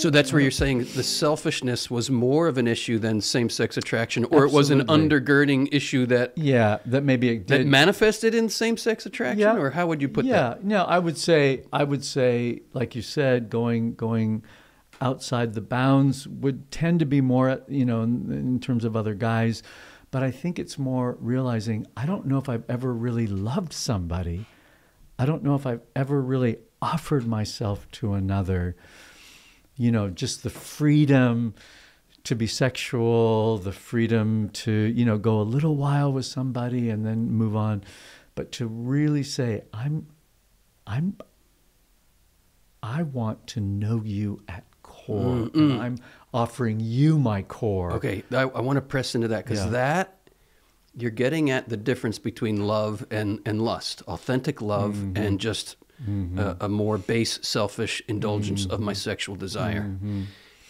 So that's where you're saying the selfishness was more of an issue than same-sex attraction, or it was an undergirding issue that Yeah, that maybe it that manifested in same-sex attraction, Yeah. or how would you put yeah, that? Yeah, no, I would say I would say, like you said, going going outside the bounds would tend to be more, you know, in, in terms of other guys. But I think it's more realizing I don't know if I've ever really loved somebody. I don't know if I've ever really offered myself to another. You know, just the freedom to be sexual, the freedom to, you know, go a little while with somebody and then move on. But to really say, I'm I'm I want to know you at core. and I'm offering you my core. Okay, I, I want to press into that because Yeah. that you're getting at the difference between love and, and lust, authentic love Mm-hmm. and just a, a more base, selfish indulgence of Mm-hmm. my sexual desire.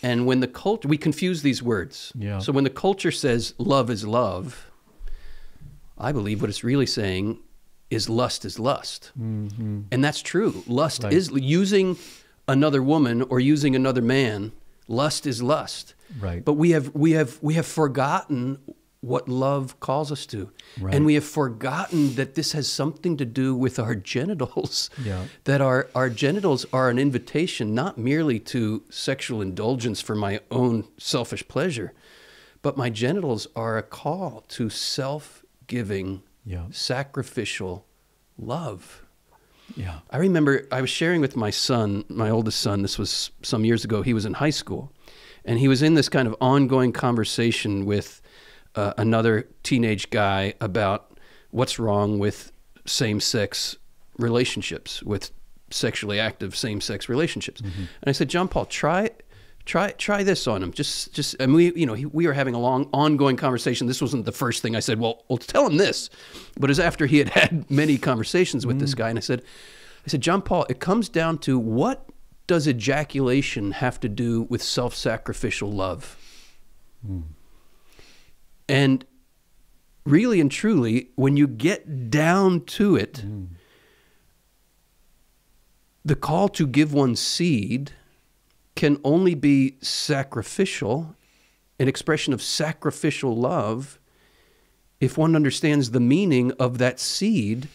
And when the culture, we confuse these words. Yeah. So when the culture says love is love, I believe what it's really saying is lust is lust. And that's true. Lust Mm-hmm. Right. is using another woman or using another man. Lust is lust. Right. But we have we have we have forgotten what love calls us to. Right. And we have forgotten that this has something to do with our genitals. Yeah. That our, our genitals are an invitation not merely to sexual indulgence for my own selfish pleasure, but my genitals are a call to self giving, Yeah. sacrificial love. Yeah. I remember I was sharing with my son, my oldest son, this was some years ago. He was in high school. And he was in this kind of ongoing conversation with uh, another teenage guy about what's wrong with same sex relationships, with sexually active same sex relationships. Mm-hmm. And I said, John Paul, try. Try try this on him. Just just and we you know he, we were having a long ongoing conversation. This wasn't the first thing I said. Well, well, tell him this, but it was after he had had many conversations with this mm. guy, and I said, I said, John Paul, it comes down to what does ejaculation have to do with self sacrificial love? Mm. And really and truly, when you get down to it, the call to give one seed can only be sacrificial, an expression of sacrificial love, if one understands the meaning of that seed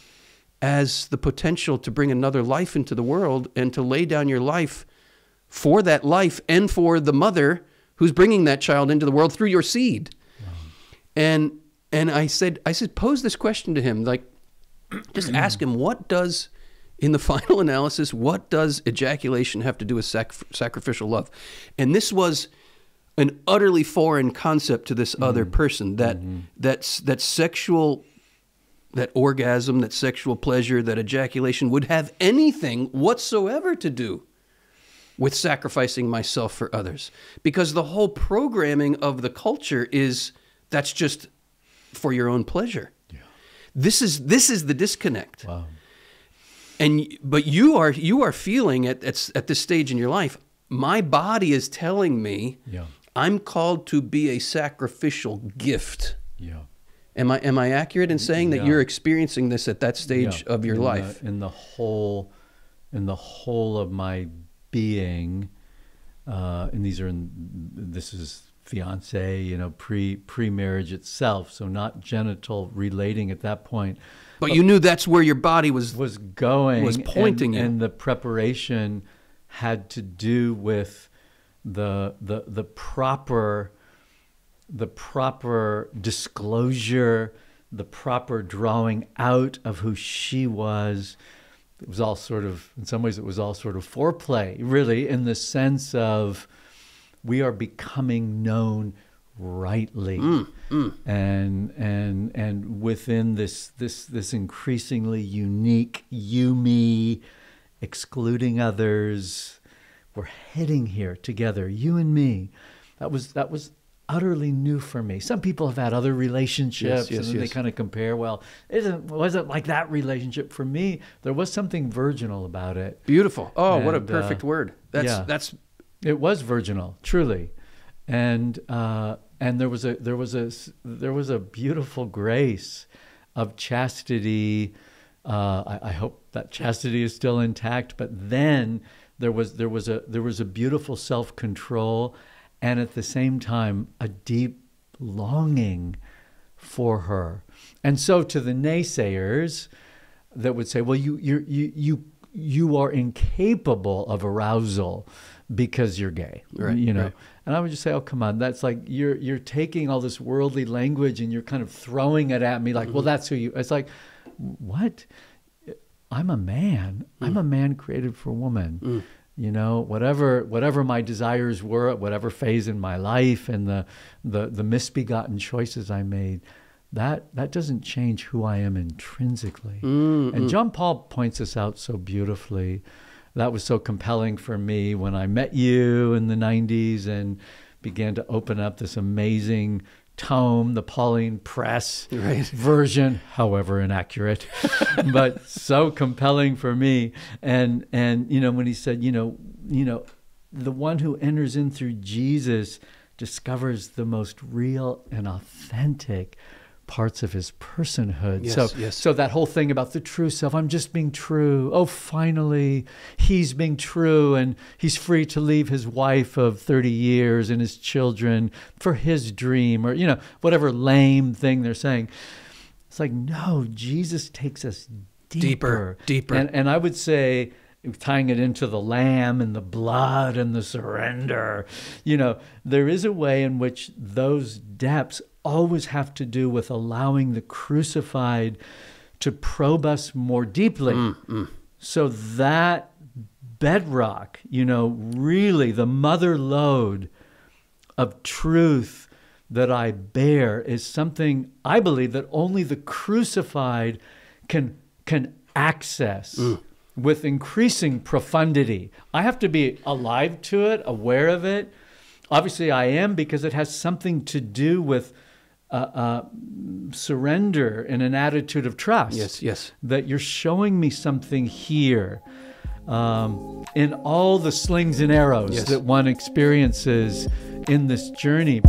as the potential to bring another life into the world and to lay down your life for that life and for the mother who's bringing that child into the world through your seed. And and I said I said pose this question to him like just ask him what does in the final analysis what does ejaculation have to do with sac- sacrificial love? And this was an utterly foreign concept to this other mm-hmm. person that mm-hmm. that's that sexual that orgasm, that sexual pleasure, that ejaculation would have anything whatsoever to do with sacrificing myself for others. Because the whole programming of the culture is that's just for your own pleasure. This is this is the disconnect. Wow. And but you are you are feeling at at, at this stage in your life, my body is telling me Yeah. I'm called to be a sacrificial gift. Yeah. Am I am I accurate in saying that Yeah. you're experiencing this at that stage Yeah. of your in the- life? in the whole, in the whole of my being, uh, and these are in this is fiance, you know, pre pre marriage itself, so not genital relating at that point. But you knew that's where your body was. was going Was and- pointing you. and the preparation had to do with the the the proper the proper disclosure the proper drawing out of who she was it was all sort of in some ways it was all sort of foreplay really in the sense of we are becoming known rightly. And and and within this this this increasingly unique you me excluding others we're heading here together you and me. That was that was utterly new for me. Some people have had other relationships Yes, yes, and then they kind of compare well it wasn't like that relationship for me. There was something virginal about it. Beautiful. Oh, what a And, uh, perfect word. That's yeah. that's it was virginal, truly, and uh, and there was a there was a there was a beautiful grace of chastity Uh, I, I hope that chastity is still intact. But then there was there was a there was a beautiful self control, and at the same time a deep longing for her. And so to the naysayers that would say, well, you you you you you are incapable of arousal because you're gay. Right, you know. right. And I would just say, oh come on, that's like you're you're taking all this worldly language and you're kind of throwing it at me like, well, mm-hmm. that's who you it's like what? I'm a man. I'm mm. a man created for woman. Mm. You know, whatever whatever my desires were at whatever phase in my life and the the the misbegotten choices I made, that that doesn't change who I am intrinsically. Mm, and mm. John Paul points this out so beautifully. That was so compelling for me when I met you in the 90s and began to open up this amazing tome, the Pauline Press Right. version, however inaccurate, but so compelling for me. And and you know when he said, you know, you know, the one who enters in through Jesus discovers the most real and authentic parts of his personhood. Yes, so yes. so that whole thing about the true self, I'm just being true. Oh, finally, he's being true and he's free to leave his wife of 30 years and his children for his dream or, you know, whatever lame thing they're saying. It's like, no, Jesus takes us deeper. Deeper, deeper. And, and I would say, tying it into the lamb and the blood and the surrender, you know, there is a way in which those depths always have to do with allowing the crucified to probe us more deeply. Mm, mm. So that bedrock, you know, really the mother lode of truth that I bear is something I believe that only the crucified can can access mm. with increasing profundity. I have to be alive to it, aware of it. Obviously, I am because it has something to do with uh, uh, surrender and an attitude of trust Yes, yes. that you're showing me something here um, in all the slings and arrows Yes. that one experiences in this journey.